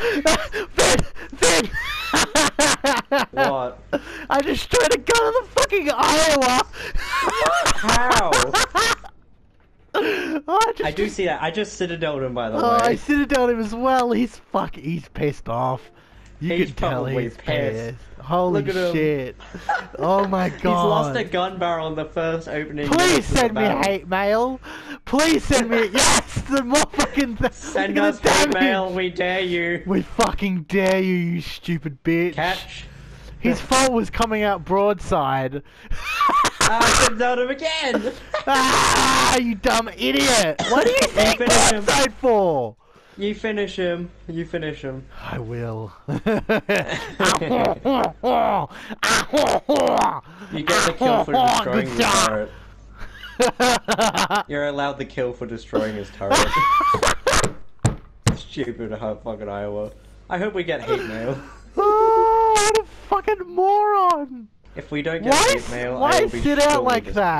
Finn! Finn! what? I destroyed a gun in the fucking Iowa! How? oh, I. I, do see that. I just citadel him, by the oh, way. I citadel him as well. He's fuck. He's pissed off. You He's can tell he's pissed. pissed. Holy Look at him. shit! Oh my god! He's lost a gun barrel in the first opening. Please minutes of the send me hate mail. Please send me yes. The more fucking th- Send us hate mail, we dare you. We fucking dare you, you stupid bitch. Catch. His fault was coming out broadside. Ah, I citadeled him again. ah, you dumb idiot! What do you think finish him. broadside for? You finish him. You finish him. I will. You get the kill for destroying his turret. You're allowed the kill for destroying his turret. Stupid fucking Iowa. I hope we get hate mail. oh, what a fucking moron! If we don't get Why, hate mail, I will be sit out like that?